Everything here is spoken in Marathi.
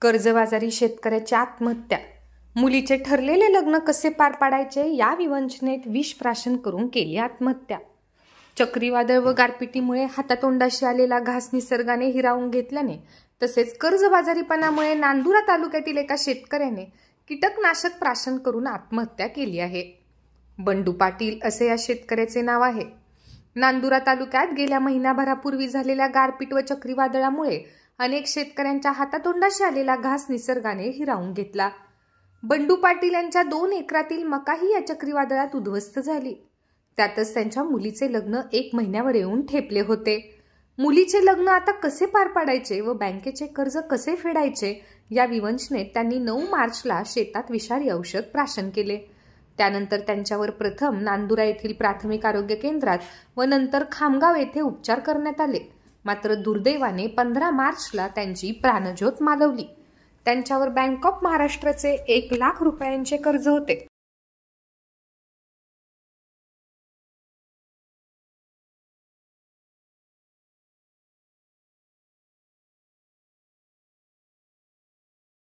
कर्जबाजारी शेतकऱ्याच्या आत्महत्या. मुलीचे ठरलेले लग्न कसे पार पाडायचे या विवंचनेत विष प्राशन करून केली आत्महत्या. चक्रीवादळ व गारपिटीमुळे हातातोंडाशी आलेला घास निसर्गाने हिरावून घेतल्याने तसेच कर्जबाजारीपणामुळे नांदुरा तालुक्यातील एका शेतकऱ्याने कीटकनाशक प्राशन करून आत्महत्या केली आहे. बंडू पाटील असे या शेतकऱ्याचे नाव आहे. नांदुरा तालुक्यात गेल्या महिनाभरापूर्वी झालेल्या गारपीट व चक्रीवादळामुळे अनेक शेतकऱ्यांच्या हातातोंडाशी आलेला घास निसर्गाने हिरावून घेतला. बंडू पाटील यांच्या दोन एकरातील मकाही या चक्रीवादळात उद्ध्वस्त झाली. त्यातच त्यांच्या मुलीचे लग्न एक महिन्यावर येऊन ठेपले होते. मुलीचे लग्न आता कसे पार पाडायचे व बँकेचे कर्ज कसे फेडायचे या विवंचनेत त्यांनी नऊ मार्चला शेतात विषारी औषध प्राशन केले. त्यानंतर त्यांच्यावर प्रथम नांदुरा येथील प्राथमिक आरोग्य केंद्रात व नंतर खामगाव येथे उपचार करण्यात आले. मात्र दुर्दैवाने पंधरा मार्चला त्यांची प्राणज्योत मालवली. त्यांच्यावर बँक ऑफ महाराष्ट्राचे एक लाख रुपयांचे कर्ज होते.